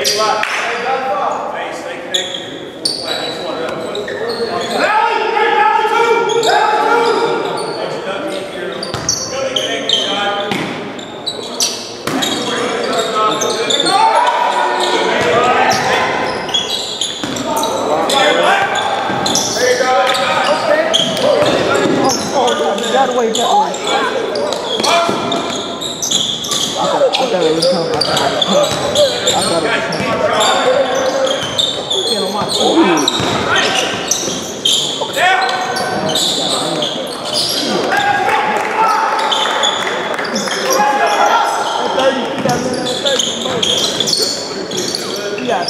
I thought, it was coming. Yeah,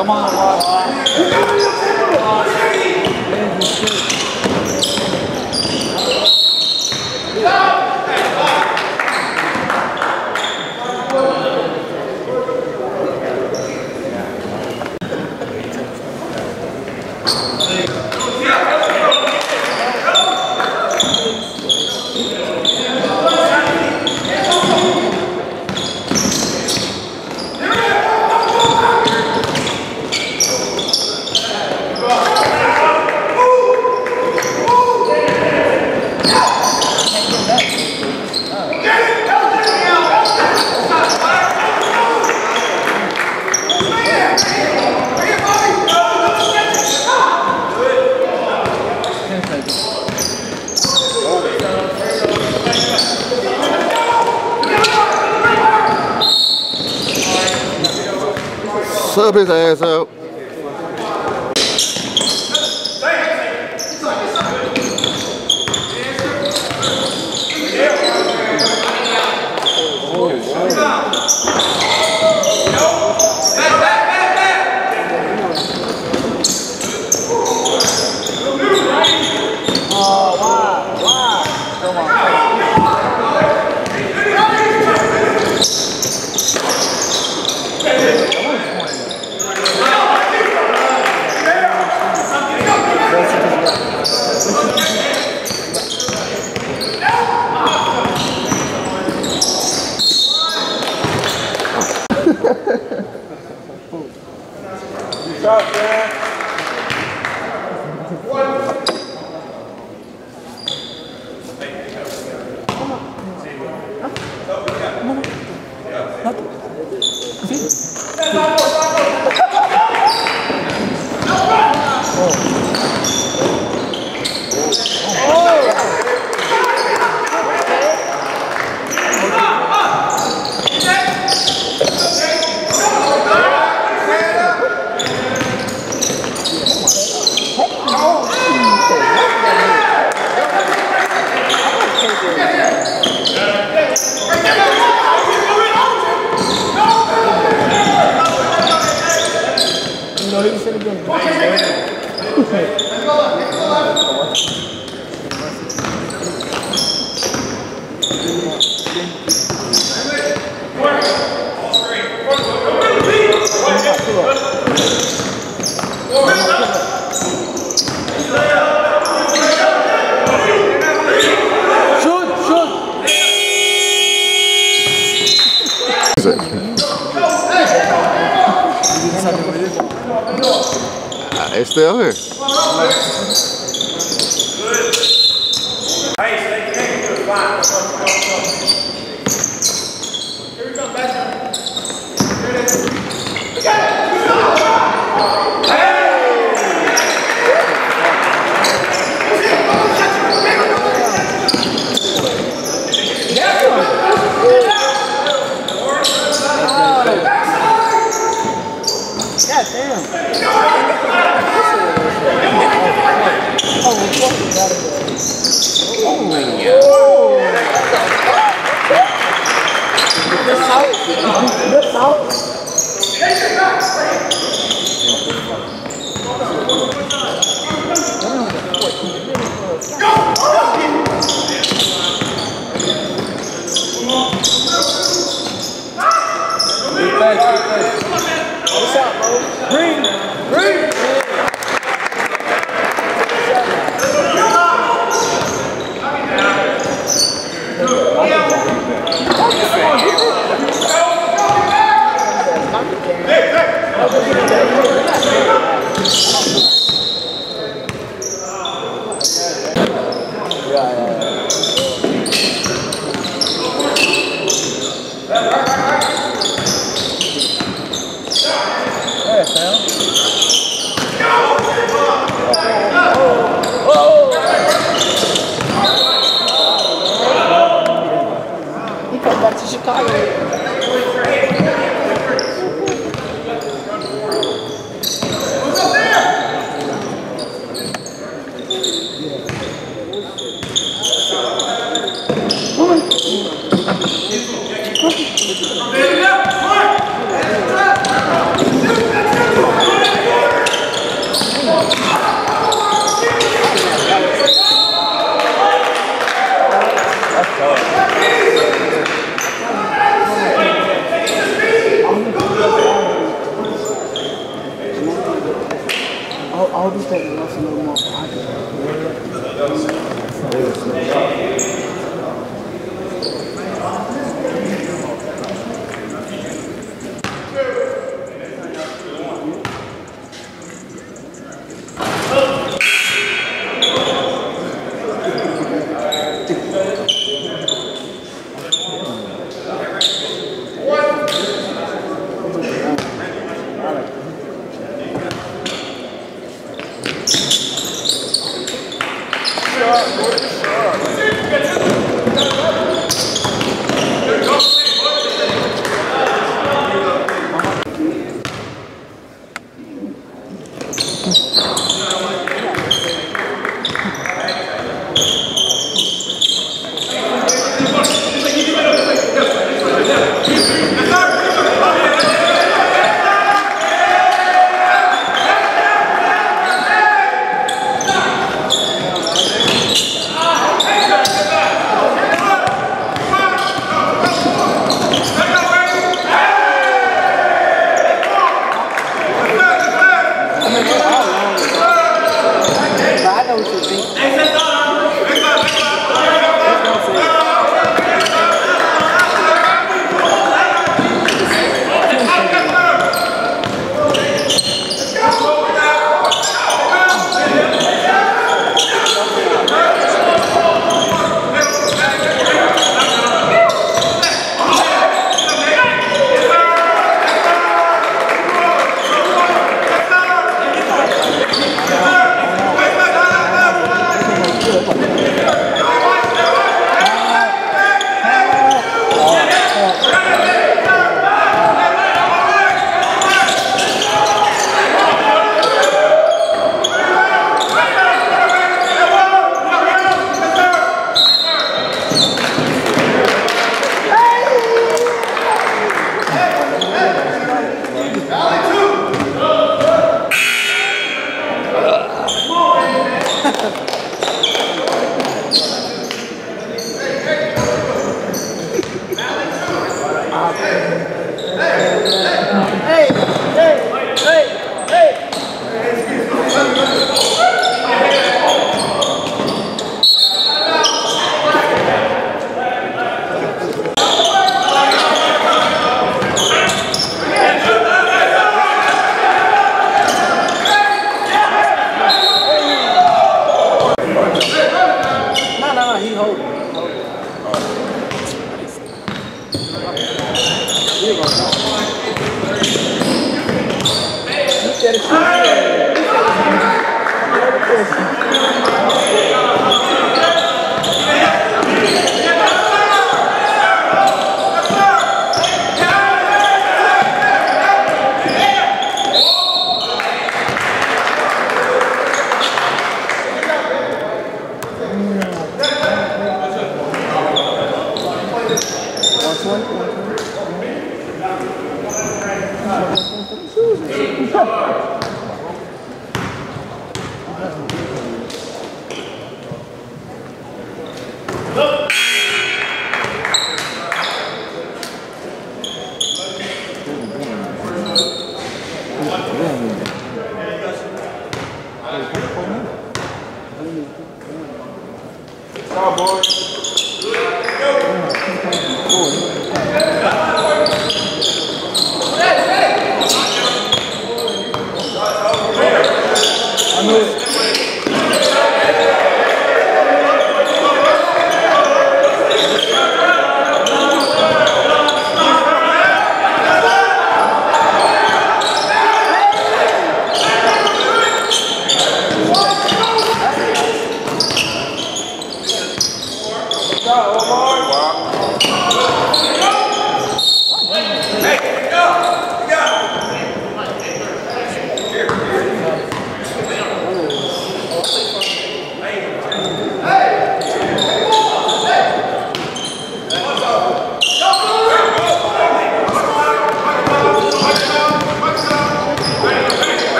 Come on, Sub his ass uh, 哦。Hey, hey!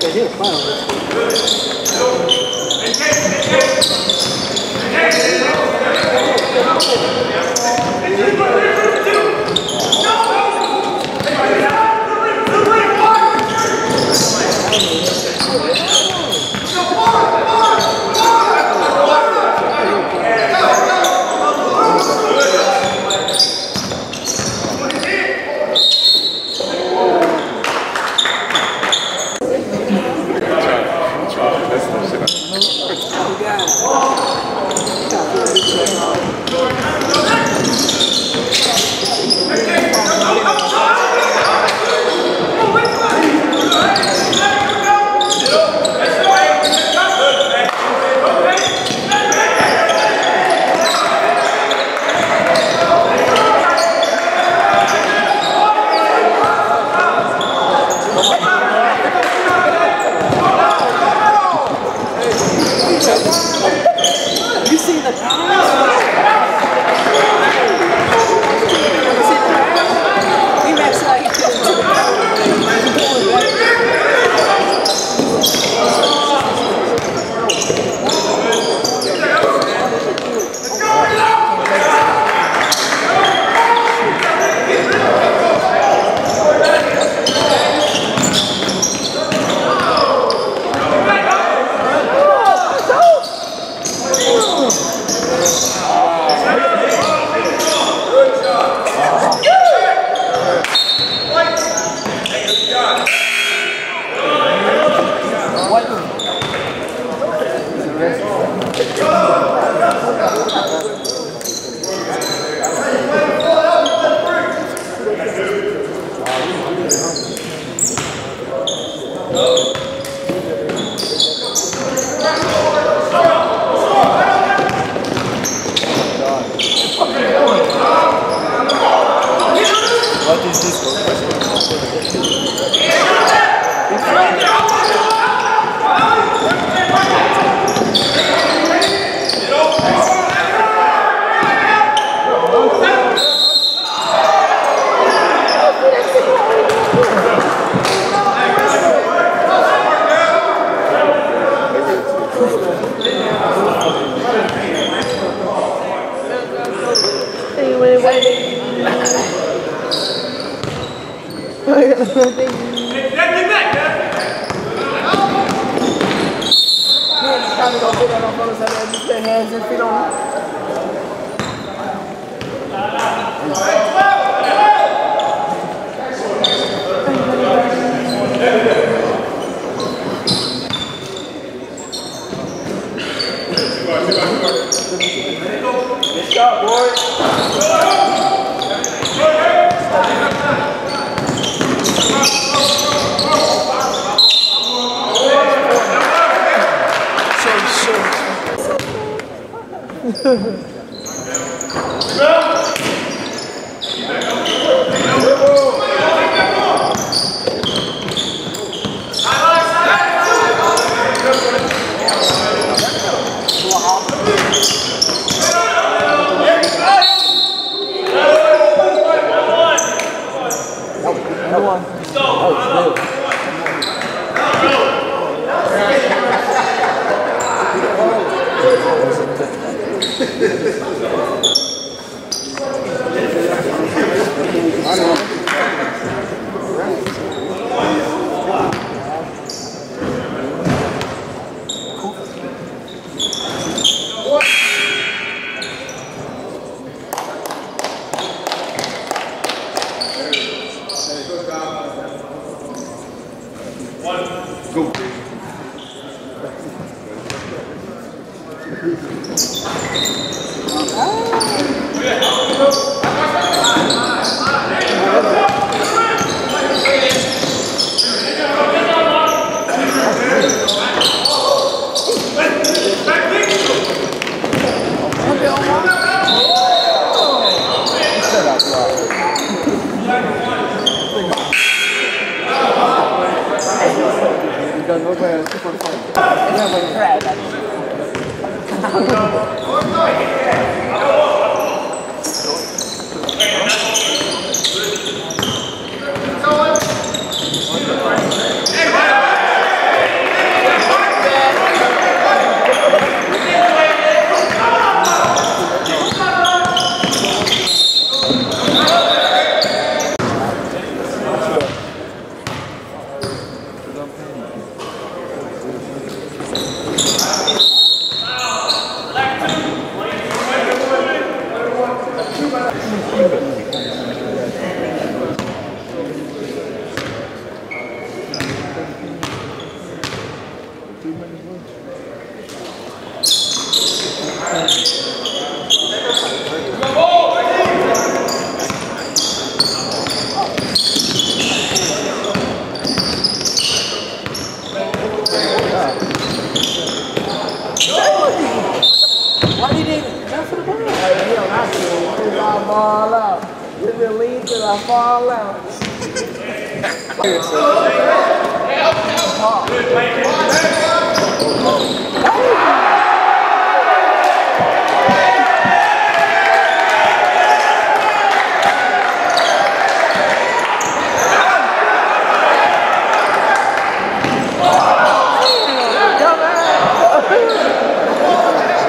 Okay, he was fine on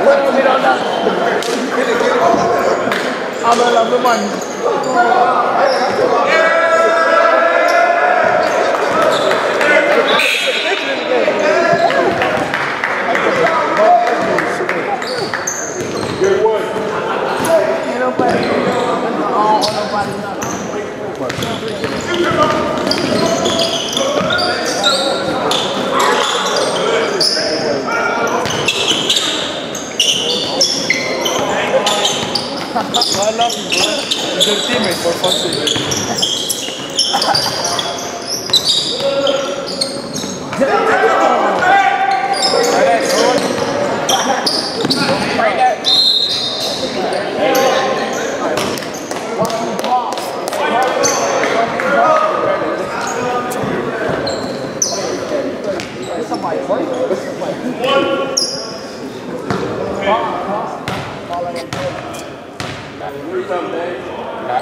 Bueno, mira, anda. Habla la pluma. Thank you. Vallahi bilmiyorum. Dört değil mi? Korkak söylüyorum. Şey.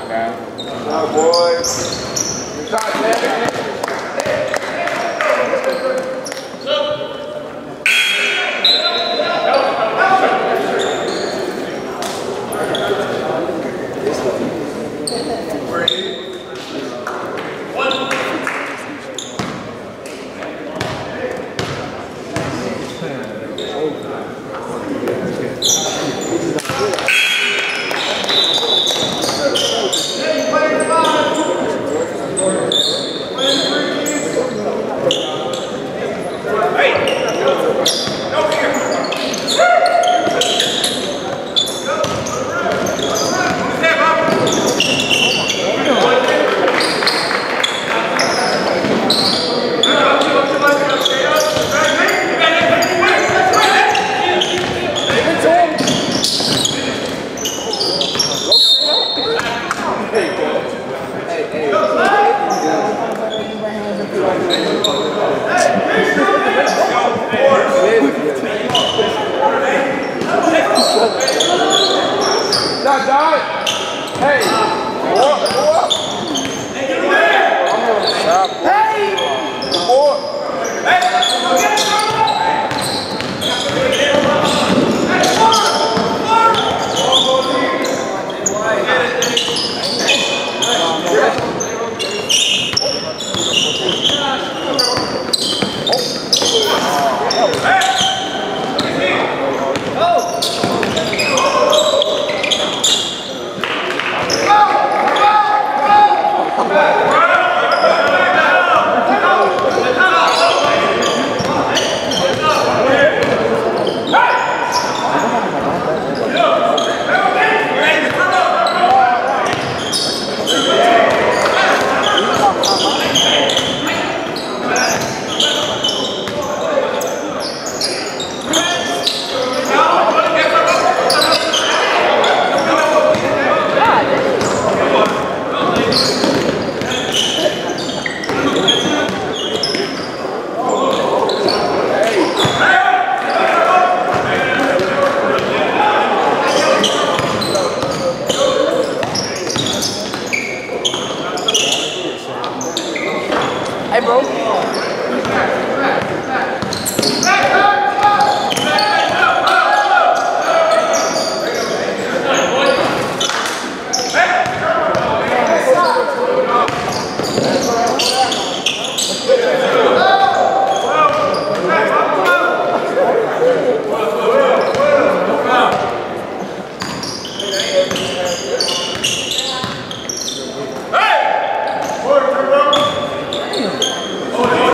man. Oh, boys. Good job, man.